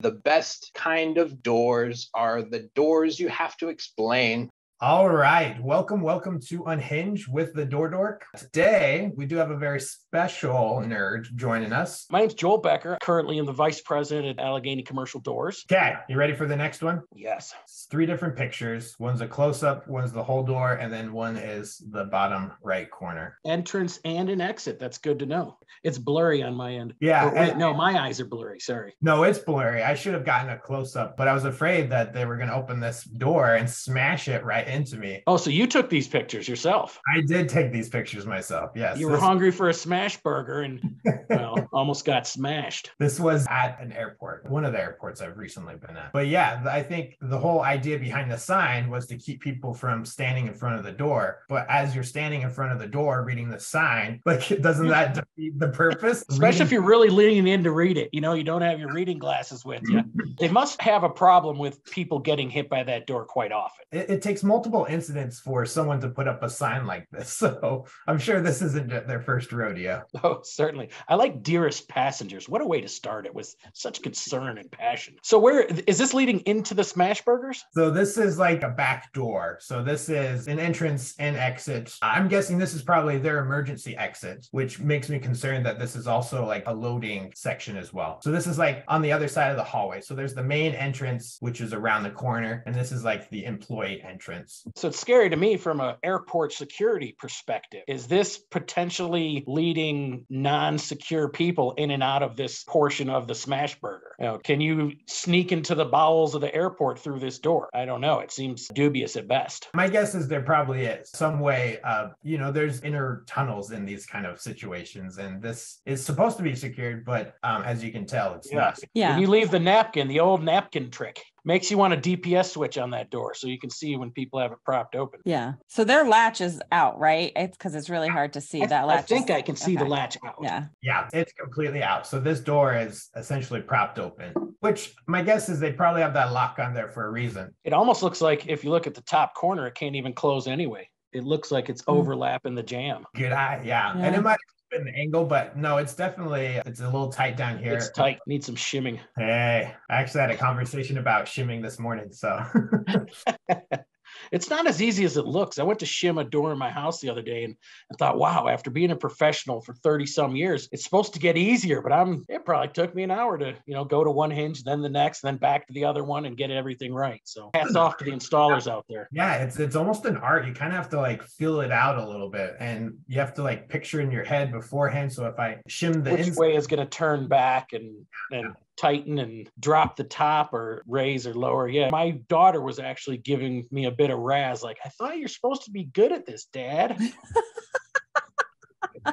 The best kind of doors are the doors you have to explain all right. Welcome, welcome to Unhinge with the Door Dork. Today, we do have a very special nerd joining us. My name's Joel Becker, currently in the vice president at Allegheny Commercial Doors. Okay, you ready for the next one? Yes. It's three different pictures. One's a close up, one's the whole door, and then one is the bottom right corner. Entrance and an exit. That's good to know. It's blurry on my end. Yeah. Or, wait, no, my eyes are blurry. Sorry. No, it's blurry. I should have gotten a close up, but I was afraid that they were going to open this door and smash it right into me. Oh, so you took these pictures yourself? I did take these pictures myself. Yes. You were this... hungry for a smash burger and well, almost got smashed. This was at an airport, one of the airports I've recently been at. But yeah, I think the whole idea behind the sign was to keep people from standing in front of the door. But as you're standing in front of the door reading the sign, like doesn't that defeat the purpose? Especially reading... if you're really leaning in to read it. You know, you don't have your reading glasses with you. they must have a problem with people getting hit by that door quite often. It, it takes multiple incidents for someone to put up a sign like this. So I'm sure this isn't their first rodeo. Oh, certainly. I like dearest passengers. What a way to start it with such concern and passion. So where is this leading into the smash burgers? So this is like a back door. So this is an entrance and exit. I'm guessing this is probably their emergency exit, which makes me concerned that this is also like a loading section as well. So this is like on the other side of the hallway. So there's the main entrance, which is around the corner, and this is like the employee entrance. So it's scary to me from an airport security perspective. Is this potentially leading non-secure people in and out of this portion of the smash burger? You know, can you sneak into the bowels of the airport through this door? I don't know. It seems dubious at best. My guess is there probably is some way of, you know, there's inner tunnels in these kind of situations, and this is supposed to be secured, but um, as you can tell, it's yeah. not. Yeah. When you leave the napkin, the old napkin trick makes you want a DPS switch on that door so you can see when people have it propped open. Yeah. So their latch is out, right? It's because it's really hard to see I, that latch. I think is... I can see okay. the latch out. Yeah. Yeah, it's completely out. So this door is essentially propped open, which my guess is they probably have that lock on there for a reason. It almost looks like if you look at the top corner, it can't even close anyway. It looks like it's hmm. overlapping the jamb. Good eye, yeah. yeah. And it might an angle, but no, it's definitely it's a little tight down here. It's tight. Need some shimming. Hey, I actually had a conversation about shimming this morning. So it's not as easy as it looks. I went to shim a door in my house the other day and I thought, wow, after being a professional for 30 some years, it's supposed to get easier, but I'm it probably took me an hour to, you know, go to one hinge, then the next, then back to the other one and get everything right. So hats off to the installers out there. Yeah, it's it's almost an art. You kind of have to like feel it out a little bit and you have to like picture in your head beforehand. So if I shim the which ins- way is gonna turn back and and tighten and drop the top or raise or lower. Yeah. My daughter was actually giving me a bit of razz, like, I thought you're supposed to be good at this, Dad.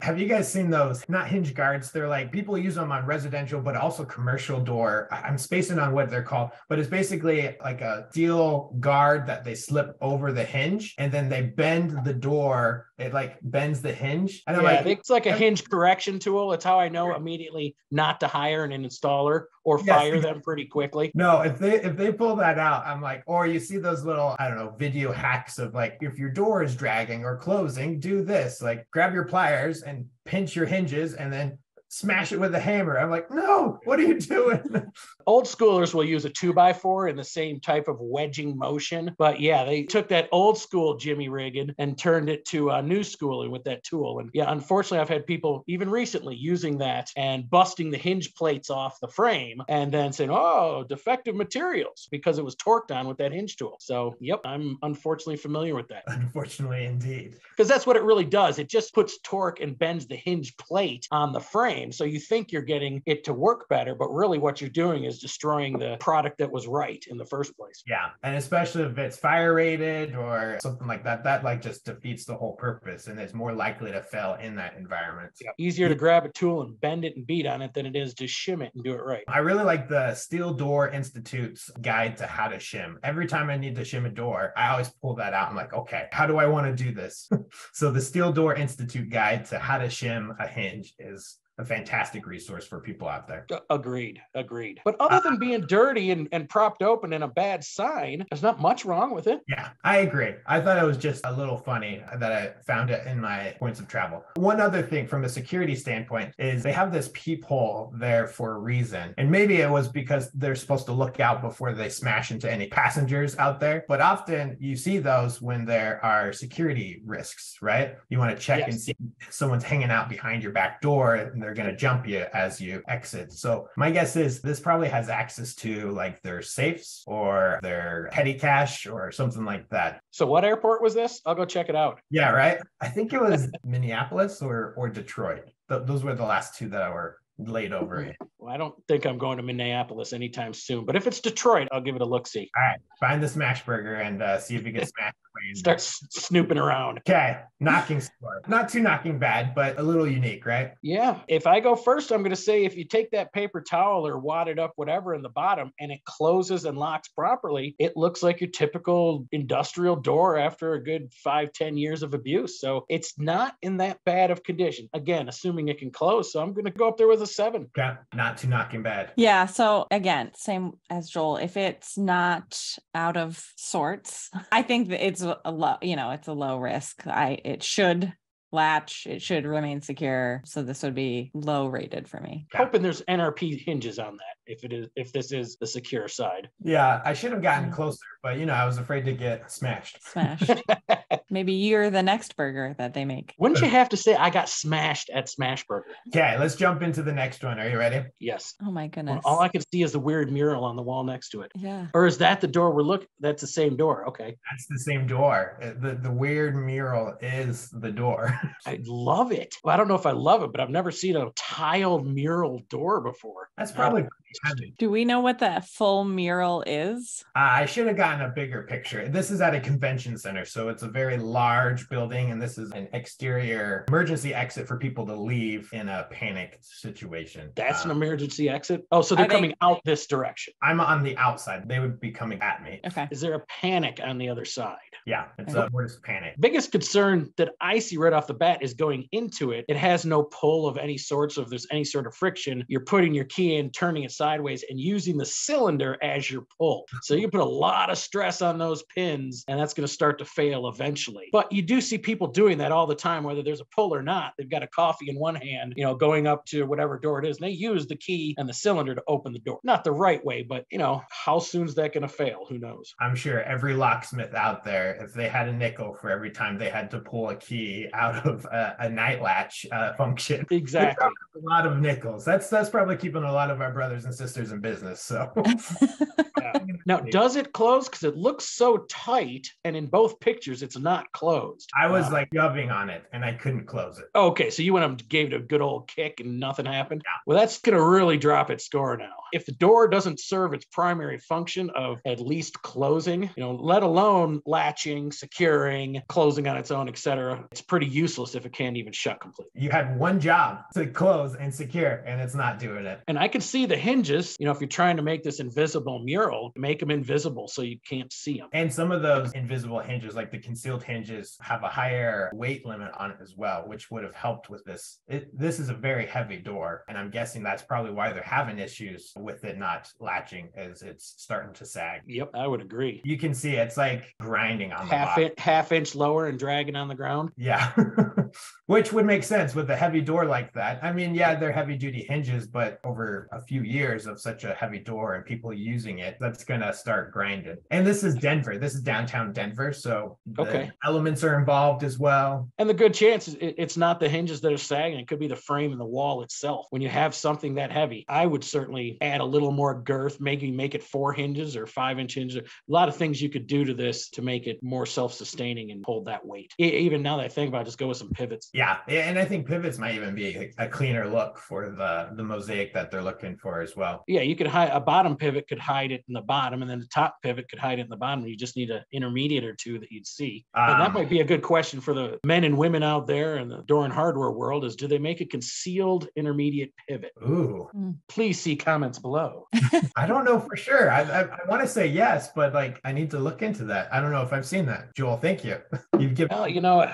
Have you guys seen those? Not hinge guards. They're like people use them on residential, but also commercial door. I'm spacing on what they're called, but it's basically like a steel guard that they slip over the hinge and then they bend the door. It like bends the hinge. And I'm yeah, like, it's like a hinge correction tool. It's how I know immediately not to hire an installer or yes, fire them pretty quickly. No, if they if they pull that out, I'm like, or you see those little, I don't know, video hacks of like if your door is dragging or closing, do this. Like grab your pliers and pinch your hinges and then smash it with a hammer. I'm like, no, what are you doing? Old schoolers will use a two by four in the same type of wedging motion. But yeah, they took that old school Jimmy rigging and turned it to a new schooling with that tool. And yeah, unfortunately, I've had people even recently using that and busting the hinge plates off the frame and then saying, oh, defective materials because it was torqued on with that hinge tool. So, yep, I'm unfortunately familiar with that. Unfortunately, indeed. Because that's what it really does. It just puts torque and bends the hinge plate on the frame So you think you're getting it to work better, but really what you're doing is destroying the product that was right in the first place. Yeah. And especially if it's fire rated or something like that, that like just defeats the whole purpose and it's more likely to fail in that environment. Yeah. Easier to grab a tool and bend it and beat on it than it is to shim it and do it right. I really like the Steel Door Institute's guide to how to shim. Every time I need to shim a door, I always pull that out. I'm like, okay, how do I want to do this? so the Steel Door Institute guide to how to shim a hinge is a fantastic resource for people out there. Agreed, agreed. But other than being dirty and, and propped open and a bad sign, there's not much wrong with it. Yeah, I agree. I thought it was just a little funny that I found it in my points of travel. One other thing from a security standpoint is they have this peephole there for a reason. And maybe it was because they're supposed to look out before they smash into any passengers out there. But often you see those when there are security risks, right? You want to check and see if someone's hanging out behind your back door and they're going to jump you as you exit. So my guess is this probably has access to like their safes or their petty cash or something like that. So what airport was this? I'll go check it out. Yeah, right. I think it was Minneapolis or or Detroit. Th- those were the last two that I were laid over. it. Well, I don't think I'm going to Minneapolis anytime soon, but if it's Detroit, I'll give it a look see. All right, find the smash burger and uh, see if you can smash Start snooping around. Okay, knocking score. Not too knocking bad, but a little unique, right? Yeah. If I go first, I'm going to say if you take that paper towel or wad it up, whatever, in the bottom and it closes and locks properly, it looks like your typical industrial door after a good five, ten years of abuse. So it's not in that bad of condition. Again, assuming it can close. So I'm going to go up there with a seven. Okay, not too knocking bad. Yeah. So again, same as Joel. If it's not out of sorts, I think that it's a low, you know, it's a low risk. I it should latch, it should remain secure. So this would be low rated for me. Okay. Hoping there's NRP hinges on that if it is if this is the secure side. Yeah, I should have gotten Mm. closer, but you know, I was afraid to get smashed. Smashed. Maybe you're the next burger that they make. Wouldn't you have to say I got smashed at Smashburger? Okay, let's jump into the next one. Are you ready? Yes. Oh my Well, goodness. all I can see is the weird mural on the wall next to it. yeah. Or is that the door we're looking? That's the same door. Okay. That's the same door. Uh, The the weird mural is the door. I love it. Well, I don't know if I love it, but I've never seen a tiled mural door before. That's probably pretty heavy. Do we know what that full mural is? Uh, I should have gotten a bigger picture. This is at a convention center, so it's a very large building, and this is an exterior emergency exit for people to leave in a panic situation. That's an Uh, emergency exit. Oh, so they're Are they- coming out this direction. I'm on the outside. They would be coming at me. Okay. Is there a panic on the other side? Yeah, it's a worst panic. Biggest concern that I see right off the bat is going into it. It has no pull of any sorts. So if there's any sort of friction, you're putting your key in, turning it sideways, and using the cylinder as your pull. So you can put a lot of stress on those pins, and that's going to start to fail eventually. But you do see people doing that all the time, whether there's a pull or not. They've got a coffee in one hand, you know, going up to whatever door it is, and they use the key and the cylinder to open the door. Not the right way, but you know, how soon's that going to fail? Who knows? I'm sure every locksmith out there, if they had a nickel for every time they had to pull a key out of a, a night latch uh, function, Exactly. a lot of nickels. That's that's probably keeping a lot of our brothers and sisters in business. So Now, does it close? Because it looks so tight, and in both pictures, it's not closed. I was Uh, like shoving on it and I couldn't close it. okay, so you went and gave it a good old kick, and nothing happened. Well, that's going to really drop its score now. If the door doesn't serve its primary function of at least closing, you know, let alone latching, securing, closing on its own, etc., it's pretty useless if it can't even shut completely. You had one job to close and secure, and it's not doing it. And I can see the hinges. You know, if you're trying to make this invisible mural, make them invisible so you can't see them. And some of those invisible hinges, like the concealed hinges, have a higher weight limit on it as well, which would have helped with this. It, this is a very heavy door, and I'm guessing that's probably why they're having issues with it not latching as it's starting to sag. Yep, I would agree. You can see it's like grinding on the half bottom. in, half inch lower and dragging on the ground. Yeah. Which would make sense with a heavy door like that. I mean, yeah, they're heavy duty hinges, but over a few years of such a heavy door and people using it, that's going to start grinding. And this is Denver. This is downtown Denver. So the Okay. elements are involved as well. And the good chance is it, it's not the hinges that are sagging. It could be the frame and the wall itself. When you have something that heavy, I would certainly add a little more girth, maybe make it four hinges or five inch hinges. A lot of things you could do to this to make it more self sustaining and hold that weight. Even now that I think about it, just go with some pivots. Yeah. And I think pivots might even be a, cleaner look for the, the mosaic that they're looking for as well. Yeah, you could hide a bottom pivot could hide it in the bottom, and then the top pivot could hide it in the bottom. You just need an intermediate or two that you'd see. and that Um, might be a good question for the men and women out there in the door and hardware world is do they make a concealed intermediate pivot? Ooh, Please see comments below. I don't know for sure. I, I, I want to say yes, but like I need to look into that. I don't know if I've seen that. Joel, thank you. You've given Well, you know,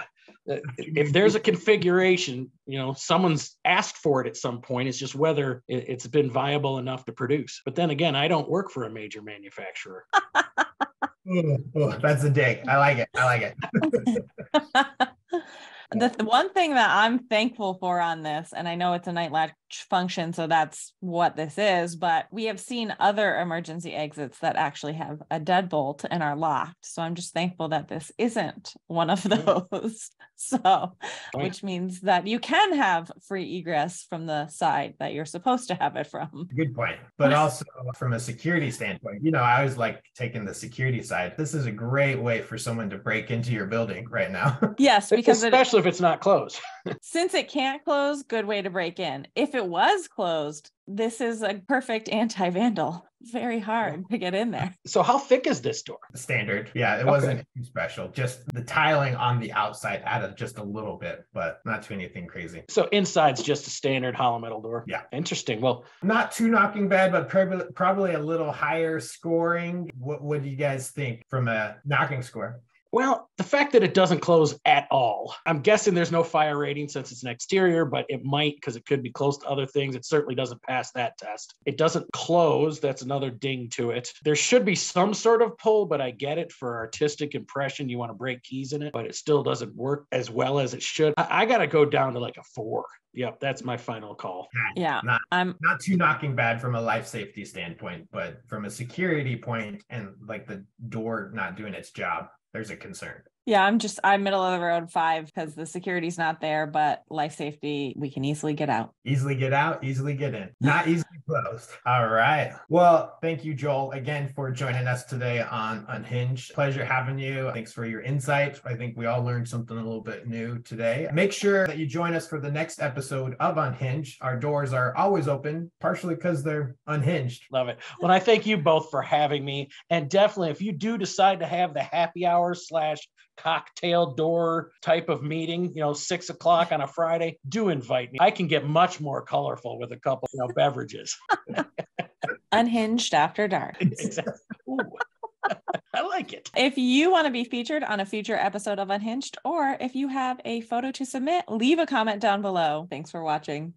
Uh, if there's a configuration, you know, someone's asked for it at some point. It's just whether it, it's been viable enough to produce. But then again, I don't work for a major manufacturer. Ooh, ooh, that's a dig. I like it. I like it. the th- one thing that I'm thankful for on this, and I know it's a night latch function, so that's what this is, but we have seen other emergency exits that actually have a deadbolt and are locked. So I'm just thankful that this isn't one of those. so, which means that you can have free egress from the side that you're supposed to have it from. Good point. But also from a security standpoint, you know, I always like taking the security side. This is a great way for someone to break into your building right now. Yes, because it, especially if it's not closed. since it can't close, good way to break in. If it was closed, this is a perfect anti vandal. Very hard to get in there. So how thick is this door? Standard. Yeah, it Okay. wasn't too special. Just the tiling on the outside added just a little bit, but not to anything crazy. So inside's just a standard hollow metal door. Yeah. Interesting. Well, Not too knocking bad, but probably probably a little higher scoring. What what do you guys think from a knocking score? Well, the fact that it doesn't close at all, I'm guessing there's no fire rating since it's an exterior, but it might because it could be close to other things. It certainly doesn't pass that test. It doesn't close. That's another ding to it. There should be some sort of pull, but I get it for artistic impression. You want to break keys in it, but it still doesn't work as well as it should. I, I got to go down to like a four. Yep, that's my final call. Yeah. Not I'm not too knocking bad from a life safety standpoint, but from a security point and like the door not doing its job, there's a concern. Yeah, I'm just I'm middle of the road five because the security's not there, but life safety, we can easily get out. Easily get out, easily get in, not easily closed. All right. Well, thank you, Joel, again for joining us today on Unhinged. Pleasure having you. Thanks for your insight. I think we all learned something a little bit new today. Make sure that you join us for the next episode of Unhinged. Our doors are always open, partially because they're unhinged. Love it. Well, I thank you both for having me. And definitely, if you do decide to have the happy hour slash cocktail door type of meeting, you know, six o'clock on a Friday, do invite me. I can get much more colorful with a couple, you know, beverages. Unhinged after dark. Exactly. Ooh. I like it. If you want to be featured on a future episode of Unhinged, or if you have a photo to submit, leave a comment down below. Thanks for watching.